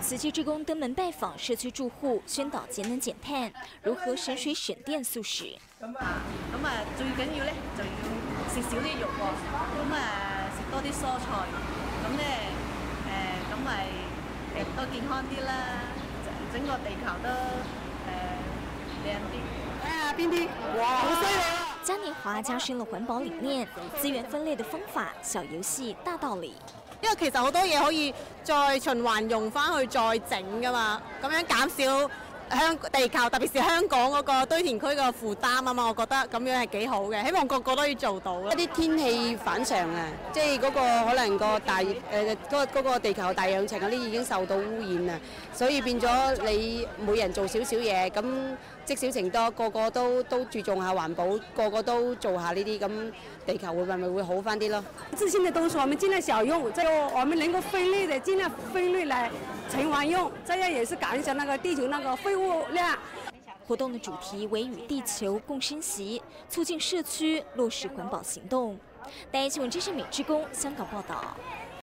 慈济职工登门拜访社区住户，宣导节能减碳，如何省水省电素食。咁啊，咁啊，最緊要咧就要食少啲肉喎，咁啊食多啲蔬菜，咁咧誒咁咪誒都健康啲啦，整個地球都誒靚啲。哎呀，邊啲？哇，好犀利啊！嘉年华加深了環保理念，資源分類的方法，小遊戲大道理。因為其實好多嘢可以再循環用翻去再整噶嘛，咁樣減少香地球，特別是香港嗰個堆填區嘅負擔啊嘛，我覺得咁樣係幾好嘅，希望個個都要做到一啲天氣反常啊，即係嗰個可能個大誒嗰嗰個地球大氧層嗰啲已經受到污染啦，所以變咗你每人做少少嘢咁。積少成多，個個都都注重下環保，個個都做下呢啲，咁地球會咪咪會好翻啲咯。自信的東西，我們盡量少用，就我們能夠分類的，盡量分類來循環用，這樣也是減少那個地球那個廢活动的主题为“与地球共生息，促进社区落实环保行动。大新聞，這是美之工香港报道。